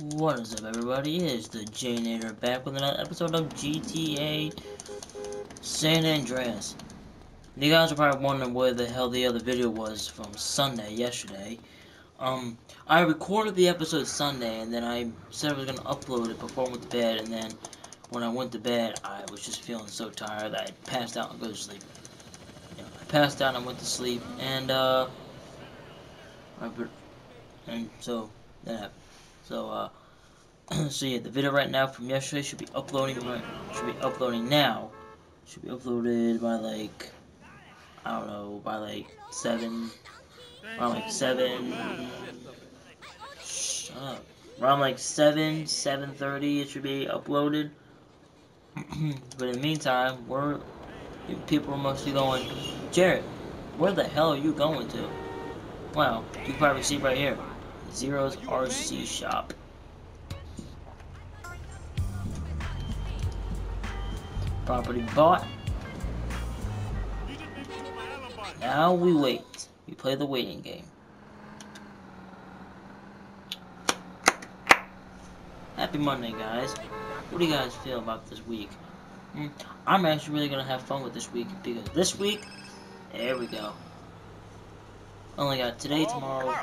What is up everybody, it is the Jnader back with another episode of GTA San Andreas. You guys are probably wondering where the hell the other video was from Sunday, yesterday. Um, I recorded the episode Sunday and then I said I was going to upload it before I went to bed and then when I went to bed I was just feeling so tired that I passed out and go to sleep. You know, I passed out and went to sleep and uh, I, and so that happened. So, uh, so yeah, the video right now from yesterday should be uploading should be uploading now. Should be uploaded by like, I don't know, by like 7, around like 7, shut up, around like 7, 7.30 it should be uploaded. but in the meantime, we're, people are mostly going, Jarrid, where the hell are you going to? Well, you probably see right here. Zero's RC Shop. Property bought. Now we wait. We play the waiting game. Happy Monday, guys. What do you guys feel about this week? Hmm, I'm actually really gonna have fun with this week because this week, there we go. Only got today, tomorrow.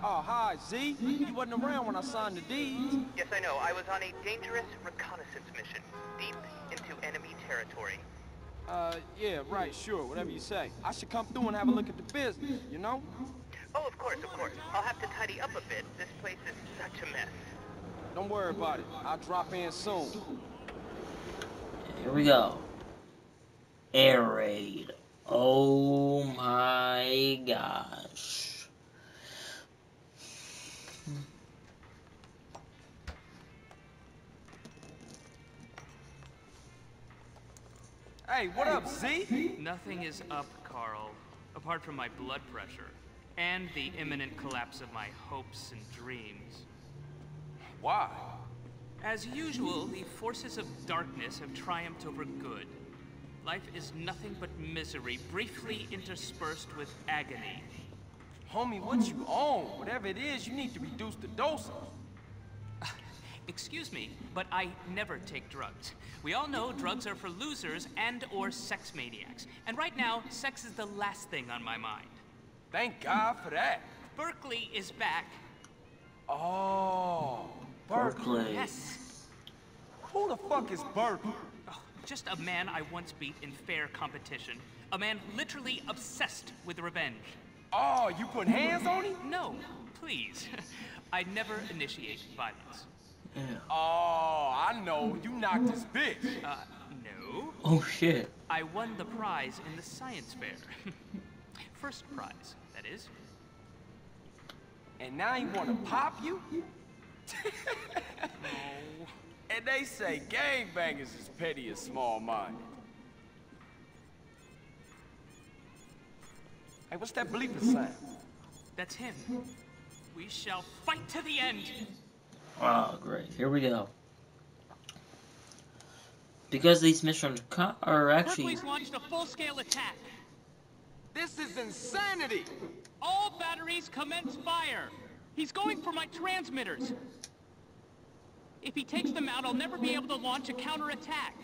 Carl, it's Zero. Oh, hi, Z. You wasn't around when I signed the deeds. Yes, I know. I was on a dangerous reconnaissance mission, deep into enemy territory. Uh, yeah, right, sure, whatever you say. I should come through and have a look at the business, you know? Oh, of course, of course. I'll have to tidy up a bit. This place is such a mess. Don't worry about it. I'll drop in soon. Here we go. Air raid. Oh my gosh. Hey, what up, Z? Nothing is up, Carl, apart from my blood pressure and the imminent collapse of my hopes and dreams. Why? As usual, the forces of darkness have triumphed over good. Life is nothing but misery, briefly interspersed with agony. Homie, what you own? Whatever it is, you need to reduce the dose of. Excuse me, but I never take drugs. We all know drugs are for losers and or sex maniacs. And right now, sex is the last thing on my mind. Thank God for that. Berkeley is back. Oh, Berkeley. Berkeley. Yes. Who the fuck is Berkeley? Oh, just a man I once beat in fair competition. A man literally obsessed with revenge. Oh, you put hands on him? No, please. I never initiate violence. Yeah. Oh, I know. You knocked his bitch. Uh, no. Oh shit. I won the prize in the science fair. First prize, that is. And now he wanna pop you? Oh. And they say gangbangers is petty and small-minded. Hey, what's that bleeping sound? That's him. We shall fight to the end. Oh, great. Here we go. Because these missions are actually. Berkeley's launched a full-scale attack. This is insanity! All batteries commence fire. He's going for my transmitters. If he takes them out, I'll never be able to launch a counterattack.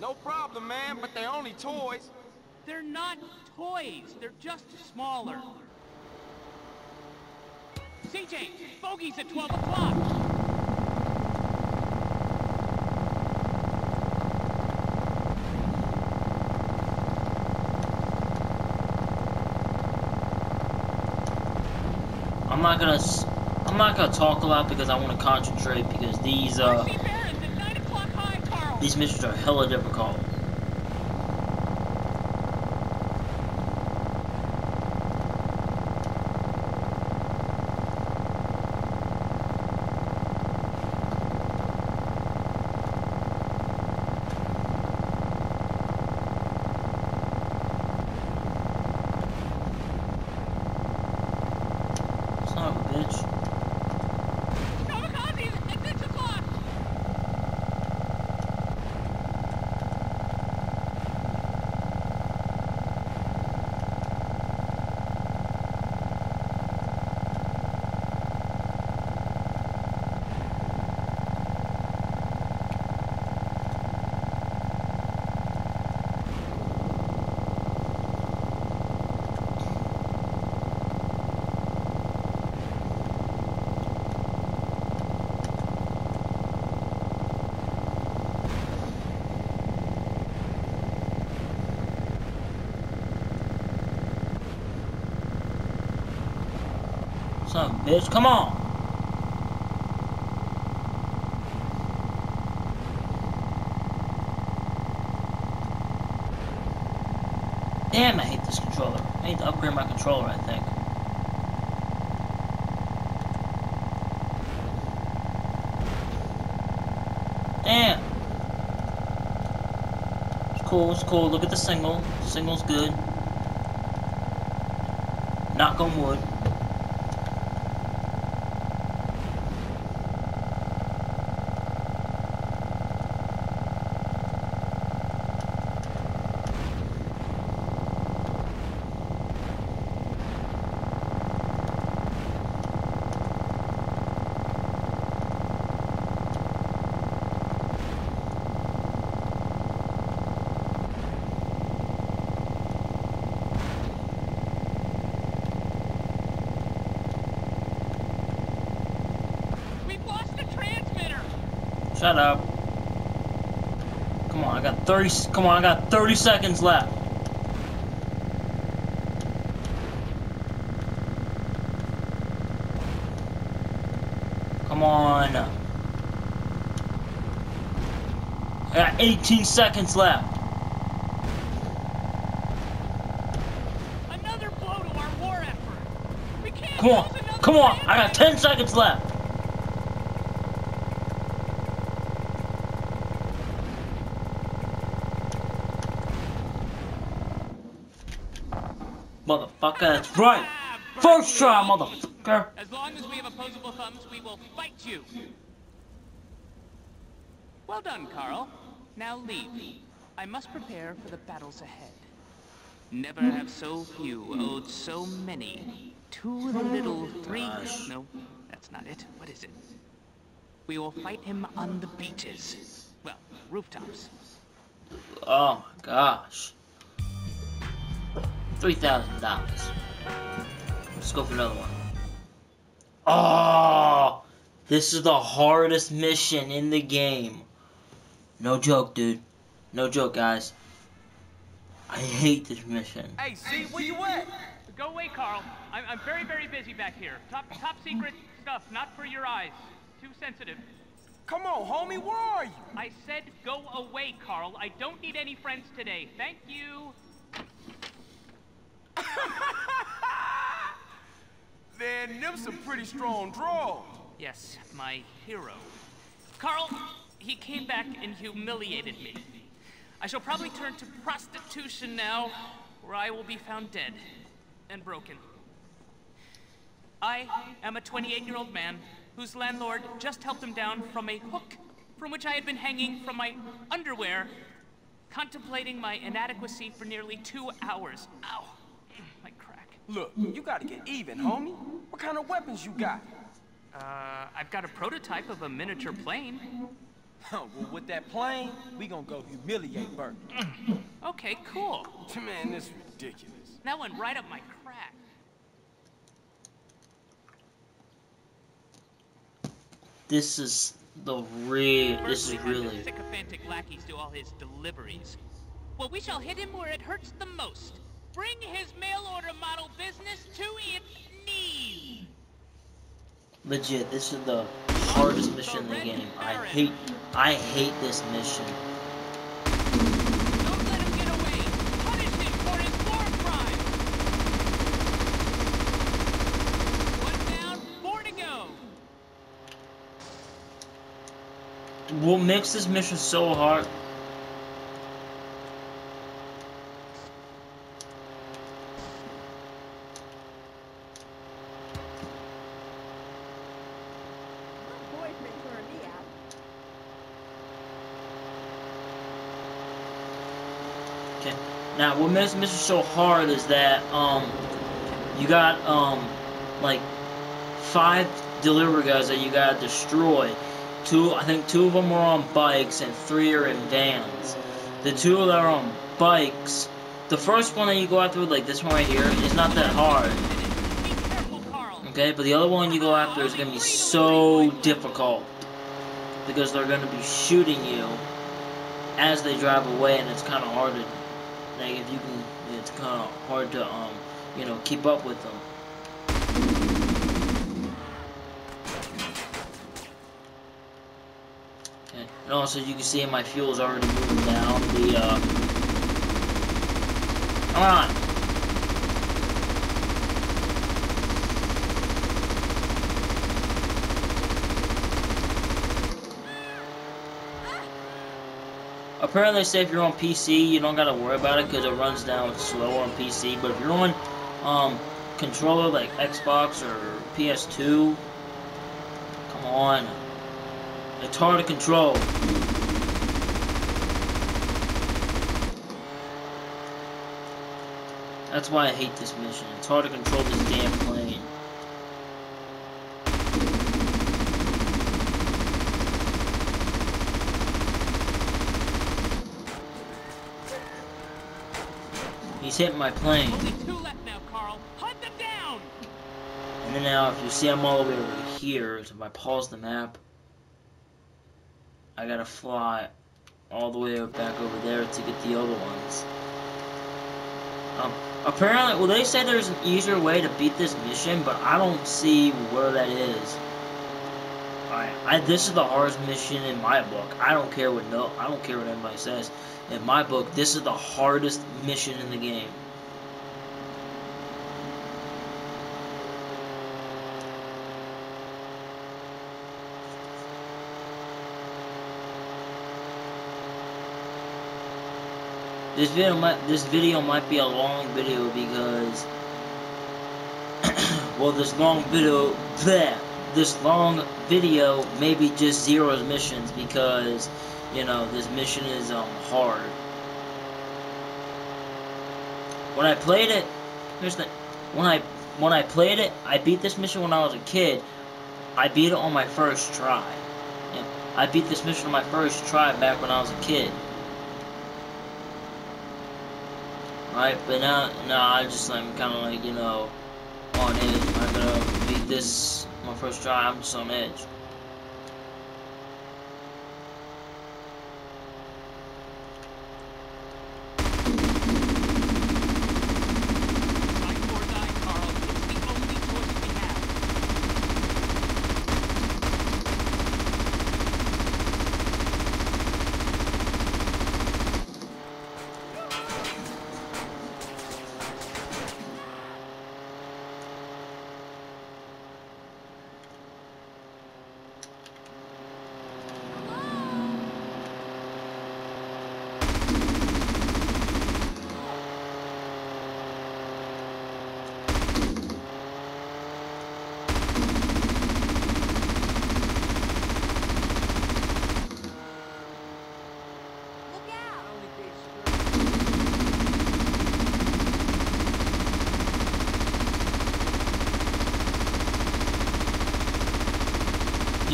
No problem, man, but they're only toys. They're not toys. They're just smaller. CJ, bogey's at 12 o'clock. I'm not gonna. I'm not gonna talk a lot because I want to concentrate because these uh Mercy Barons at 9 o'clock high, these missions are hella difficult. Of a bitch, come on! Damn, I hate this controller. I need to upgrade my controller, I think. Damn! It's cool, it's cool. Look at the single. Single's good. Knock on wood. 30 s- come on, I got 30 seconds left. Come on. I got 18 seconds left. Another blow to our war effort! We can't Come on. Come on. I got 10 seconds left. Motherfucker, that's right. First try, motherfucker. As long as we have opposable thumbs, we will fight you. Well done, Carl. Now leave. I must prepare for the battles ahead. Never have so few owed so many. Two little, three. No, that's not it. What is it? We will fight him on the beaches. Well, rooftops. Oh my gosh. Three thousand dollars. Let's go for another one. Oh, this is the hardest mission in the game. No joke, dude. No joke, guys. I hate this mission. Hey, see, where you at? Go away, Carl. I'm, I'm very, very busy back here. Top, top secret stuff, not for your eyes. Too sensitive. Come on, homie, where are you? I said go away, Carl. I don't need any friends today. Thank you. Man, them some pretty strong draws. Yes, my hero. Carl, he came back and humiliated me. I shall probably turn to prostitution now, where I will be found dead and broken. I am a 28 year old man whose landlord just helped him down from a hook from which I had been hanging from my underwear, contemplating my inadequacy for nearly two hours. Ow. Look, you gotta get even, homie. What kind of weapons you got? Uh, I've got a prototype of a miniature plane. Huh, well, with that plane, we gonna go humiliate Bert. Okay, cool. Man, this is ridiculous. That went right up my crack. This is the real. Bert This is sent his really. sycophantic lackeys do all his deliveries. Well, we shall hit him where it hurts the most. Bring his mail order model business to its knees. Legit, this is the hardest mission in the game. I hate. I hate this mission. Don't let him get away. Punish him for his war crime. One down, four to go. What makes this mission so hard? Boys been touring me out. Okay. Now, what makes this so hard is that um, you got um, like five delivery guys that you gotta destroy. Two, I think two of them are on bikes and three are in vans. The two that are on bikes, the first one that you go after, like this one right here, is not that hard. Okay, but the other one you go after is gonna be so difficult because they're gonna be shooting you as they drive away, and it's kind of hard to like if you can, it's kind of hard to um, you know, keep up with them. Okay. And also, you can see my fuel is already moving down the. Uh... Come on. Apparently, they say if you're on PC, you don't gotta worry about it because it runs down slower on PC. But if you're on um, controller like Xbox or PS2, come on, it's hard to control. That's why I hate this mission. It's hard to control this damn plane. He's hitting my plane. Only two left now, Carl. Hunt them down! And then now, if you see I'm all the way over here, so if I pause the map, I gotta fly all the way back over there to get the other ones. Um, apparently, well, they say there's an easier way to beat this mission, but I don't see where that is. Alright, I, this is the hardest mission in my book. I don't care what no, I don't care what anybody says. In my book, this is the hardest mission in the game. This video might this video might be a long video because well this long video bleh, this long video may be just zero's missions because you know this mission is um hard. When I played it here's the when I when I played it I beat this mission when I was a kid. I beat it on my first try. Yeah, I beat this mission on my first try back when I was a kid. Right, but now, now I just I'm kind of like you know on edge. I'm gonna beat this my first try. I'm just on edge.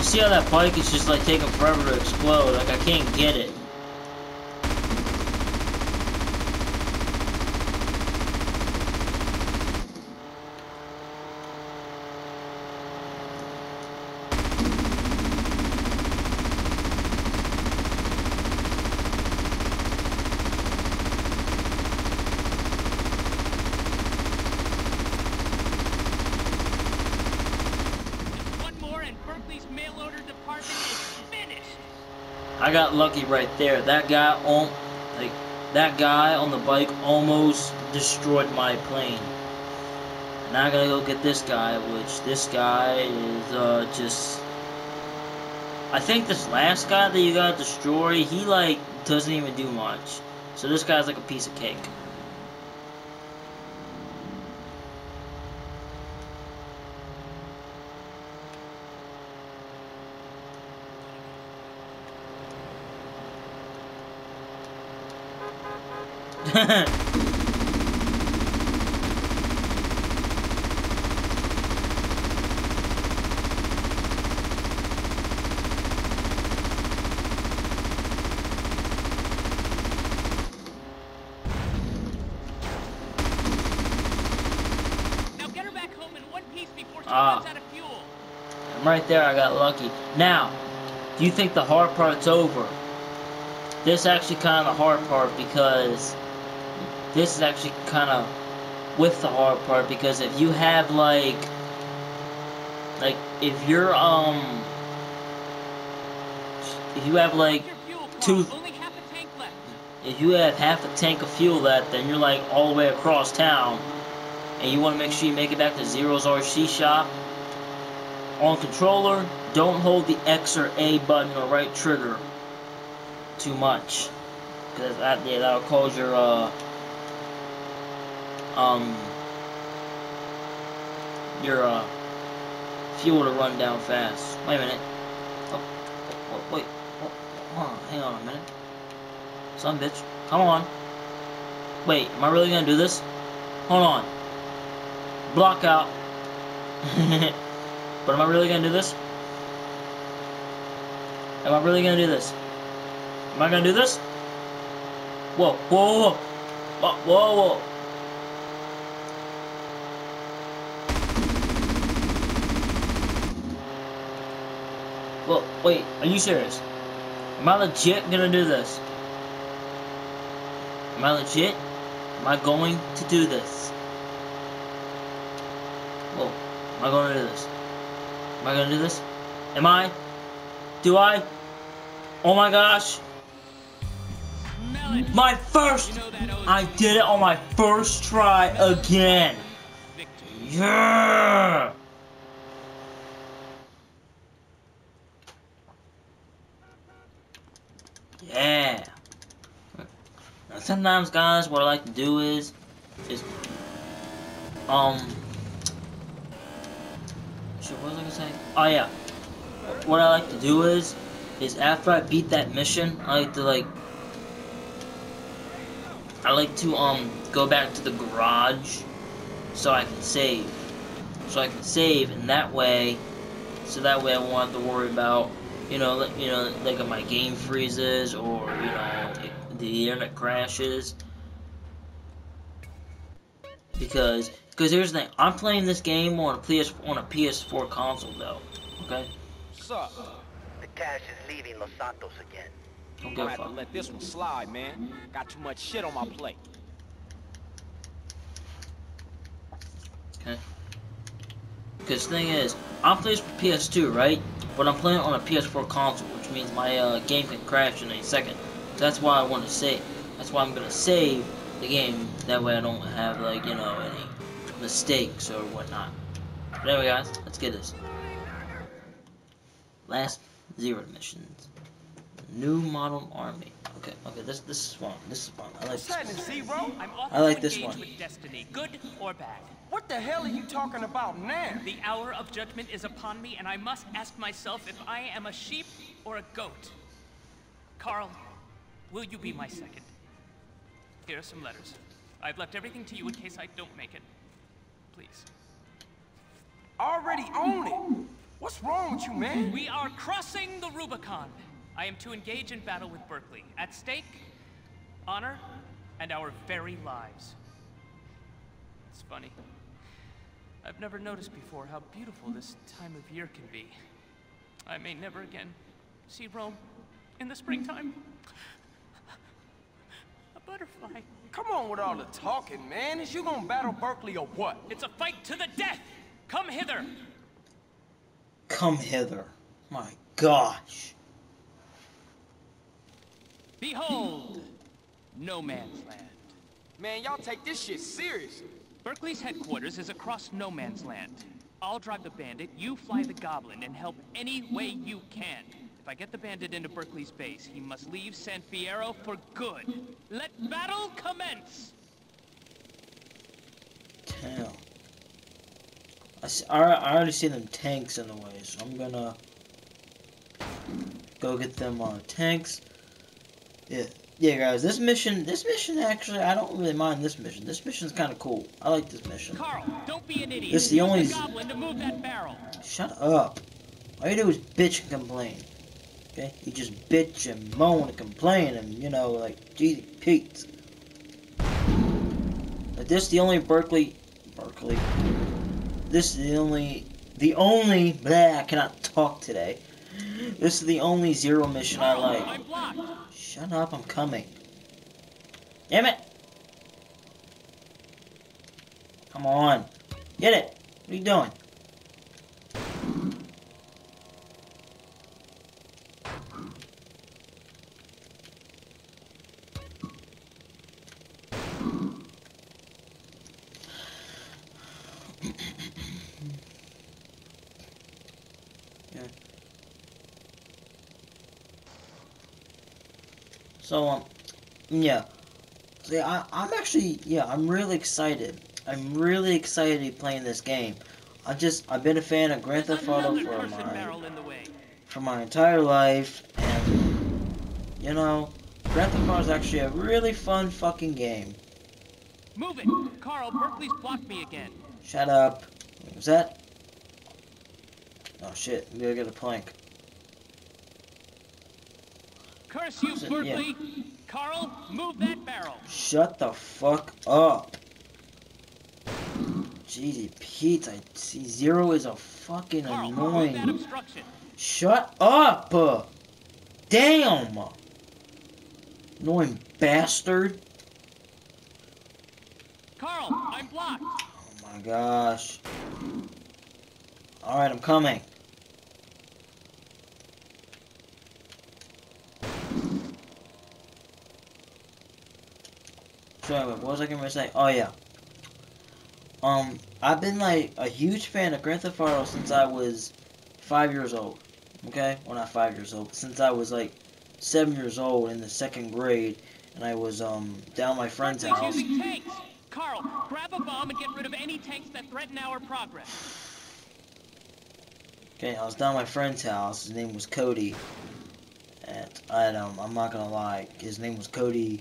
See how that bike is just like taking forever to explode? Like I can't get it. Just one more and Berkeley's mail order department is finished. I got lucky right there. That guy on like that guy on the bike almost destroyed my plane. Now I gotta go get this guy, which this guy is uh just I think this last guy that you gotta destroy, he like doesn't even do much. So this guy's like a piece of cake. Now get her back home in one piece before she Ah. I'm right there, I got lucky. Now, do you think the hard part's over? This is actually kind of the hard part because this is actually kind of with the hard part because if you have like like if you're um if you have like Your fuel, Carl. two- Only half a tank left. if you have half a tank of fuel left, then you're like all the way across town, and you want to make sure you make it back to Zero's RC shop. On controller, don't hold the X or A button or right trigger too much, because that yeah, that'll cause your uh um your uh fuel to run down fast. Wait a minute. Oh, oh, wait. Oh, hang on a minute. Son bitch. Come on. Wait, am I really gonna do this? Hold on. Block out. but am I really gonna do this? Am I really gonna do this? Am I gonna do this? Whoa, whoa, whoa, whoa, whoa, whoa. Well, wait, are you serious? Am I legit gonna do this? Am I legit? Am I going to do this? Whoa, am I to do this? Am I gonna do this? Am I? Do I? Oh my gosh! My first! I did it on my first try again! Yeah! Yeah. Now, sometimes, guys, what I like to do is, is, um, shit, what was I gonna say? Oh yeah. What I like to do is, is after I beat that mission, I like to like, I like to um go back to the garage, so I can save, so I can save, and that way, so that way I won't have to worry about you know, like, you know, like my game freezes or you know the internet crashes. Because, because here's the thing, I'm playing this game on a PS on a PS4 console though. Okay, Sup? The cash is leaving Los Santos again. don't I'm give gonna a have to fuck. let this one slide, man. Got too much shit on my plate. Okay. Because thing is, I'm playing for PS2, right? But I'm playing on a PS4 console, which means my uh, game can crash in a second. That's why I want to save. That's why I'm gonna save the game. That way I don't have like you know any mistakes or whatnot. But anyway, guys, let's get this. Last zero missions. New model army. Okay, okay, this this is fun. This is fun. I like What's happening, this. Zero? I'm off I like to this engage one. with destiny, good or bad. What the hell are you talking about now? The hour of judgment is upon me, and I must ask myself if I am a sheep or a goat. Carl, will you be my second? Here are some letters. I've left everything to you in case I don't make it. Please. Already own it. What's wrong with you, man? We are crossing the Rubicon. I am to engage in battle with Berkeley. At stake, honor and our very lives. It's funny. I've never noticed before how beautiful this time of year can be. I may never again see Rome in the springtime. A butterfly. Come on with all the talking, man. Is you gonna battle Berkeley or what? It's a fight to the death. Come hither. Come hither. My gosh. Behold, no man's land. Man, y'all take this shit seriously. Berkeley's headquarters is across no man's land. I'll drive the bandit, you fly the goblin, and help any way you can. If I get the bandit into Berkeley's base, he must leave San Fierro for good. Let battle commence! Damn. I, see, I, I already see them tanks in the way, so I'm gonna go get them uh, tanks. Yeah, yeah, guys. This mission, this mission actually, I don't really mind this mission. This mission's kind of cool. I like this mission. Carl, don't be an idiot. This is the only- the goblin to move that barrel. Shut up. All you do is bitch and complain. Okay? You just bitch and moan and complain and, you know, like, gee, Pete. But this the only Berkeley, Berkeley. This is the only, the only, blah, I cannot talk today. This is the only zero mission I like. Shut up, I'm coming. Damn it! Come on. Get it. What are you doing? So um, yeah. See, I I'm actually yeah I'm really excited. I'm really excited to be playing this game. I just I've been a fan of Grand Theft Auto for my barrel in the way. for my entire life, and you know, Grand Theft Auto is actually a really fun fucking game. Move it! Carl, Berkeley's blocked me again. Shut up. What was that? Oh shit, we gotta get a plank. Curse you, So, yeah. Berkeley! Carl, move that barrel! Shut the fuck up. Jeez, Pete, I see zero is a fucking Carl, annoying. Shut up! Damn! Annoying bastard. Carl, I'm blocked! Oh my gosh. Alright, I'm coming. So anyway, what was I gonna say? Oh yeah. Um, I've been like a huge fan of Grand Theft Auto since I was five years old. Okay? Well not five years old, since I was like seven years old in the second grade and I was um down my friend's house. using tanks! Carl, grab a bomb and get rid of any tanks that threaten our progress. Okay, I was down my friend's house. His name was Cody. And I um, I'm not gonna lie, his name was Cody.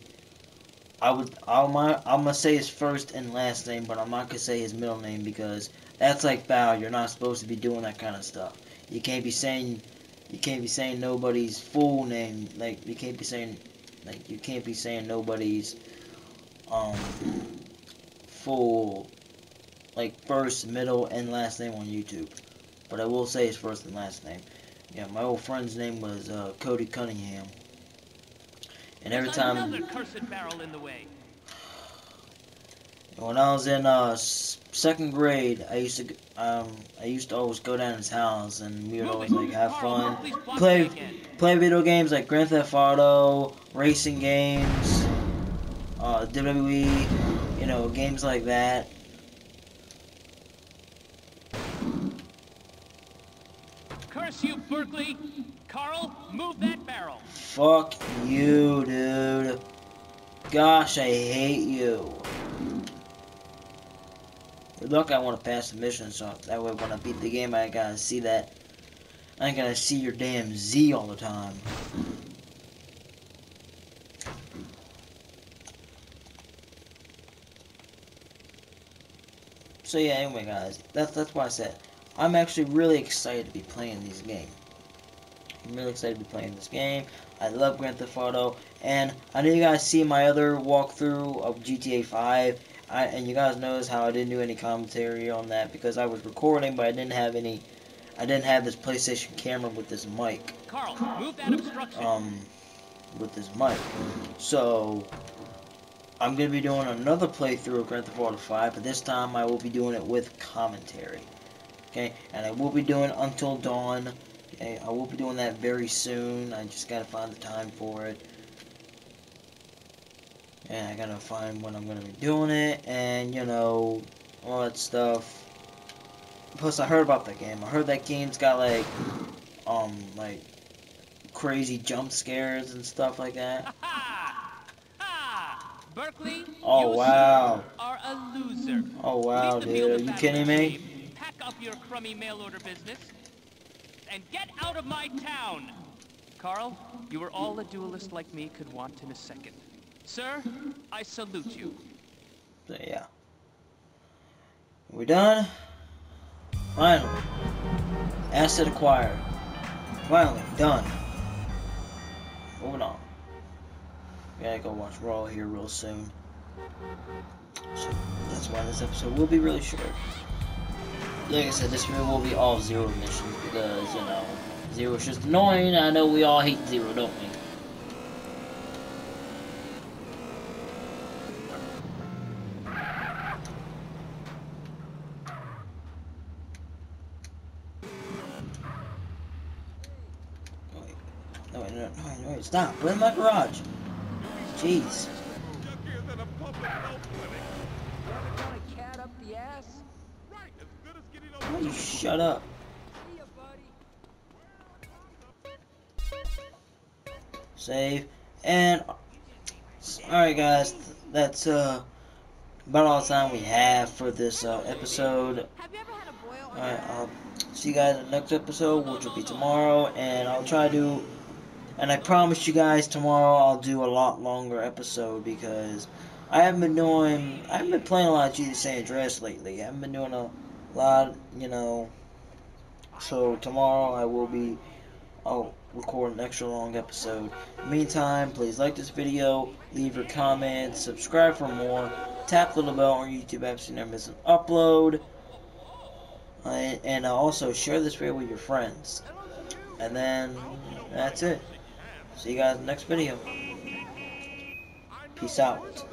I would I'm I'm gonna say his first and last name, but I'm not gonna say his middle name because that's like foul. You're not supposed to be doing that kind of stuff. You can't be saying you can't be saying nobody's full name. Like you can't be saying like you can't be saying nobody's um full like first, middle, and last name on YouTube but I will say his first and last name. Yeah, my old friend's name was uh, Cody Cunningham. And every time, Another cursed barrel in the way. when I was in uh, second grade, I used to um, I used to always go down to his house, and we would always like have fun, play play video games like Grand Theft Auto, racing games, uh, WWE, you know, games like that. Curse you, Berkeley! Carl, move that barrel! Fuck you, dude. Gosh, I hate you. Look, I want to pass the mission, so that way when I beat the game, I gotta see that. I gotta see your damn Z all the time. So yeah, anyway, guys, that's that's why I said I'm actually really excited to be playing these game. I'm really excited to be playing this game. I love Grand Theft Auto, and I know you guys see my other walkthrough of GTA 5, I, and you guys notice how I didn't do any commentary on that because I was recording, but I didn't have any. I didn't have this PlayStation camera with this mic, Carl, move that obstruction! um, with this mic. So I'm gonna be doing another playthrough of Grand Theft Auto 5, but this time I will be doing it with commentary. Okay, and I will be doing Until Dawn. Okay, I will be doing that very soon. I just gotta find the time for it. And I gotta find when I'm gonna be doing it, and you know, all that stuff. Plus, I heard about that game. I heard that game's got like, um, like crazy jump scares and stuff like that. Ha ha! Ha! Berkeley, Oh, wow. are a loser. Oh wow, Leave the field dude, are you kidding me? Pack up your crummy mail order business and get out of my town. Carl, you are all a duelist like me could want in a second. Sir, I salute you. So yeah. We done? Finally. Asset acquired. Finally, done. Moving on. We gotta go watch Raw here real soon. So that's why this episode will be really short. Like I said, this video will be all zero missions because, you know, zero is just annoying. I know we all hate zero, don't we? Oh. No, wait, no, no, no, stop. My garage. Jeez. Why you shut up? Save. And, alright guys, that's uh, about all the time we have for this uh, episode. Alright, I'll see you guys in the next episode, which will be tomorrow, and I'll try to... And I promise you guys tomorrow I'll do a lot longer episode because I haven't been doing I haven't been playing a lot of Jesus San Andreas lately. I haven't been doing a lot, you know, so tomorrow I will be, oh, I'll record an extra long episode. Meantime, please like this video, leave your comments, subscribe for more, tap the little bell on YouTube app so you never miss an upload. And also share this video with your friends. And then that's it. See you guys next video. Peace out.